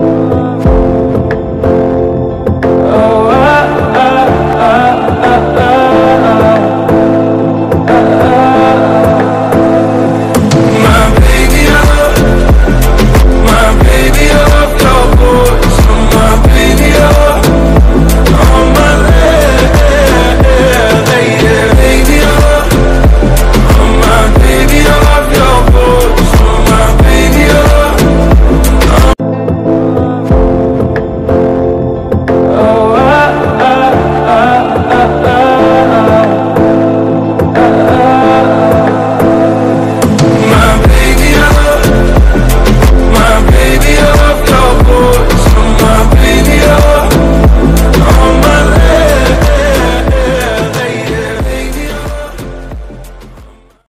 Lord.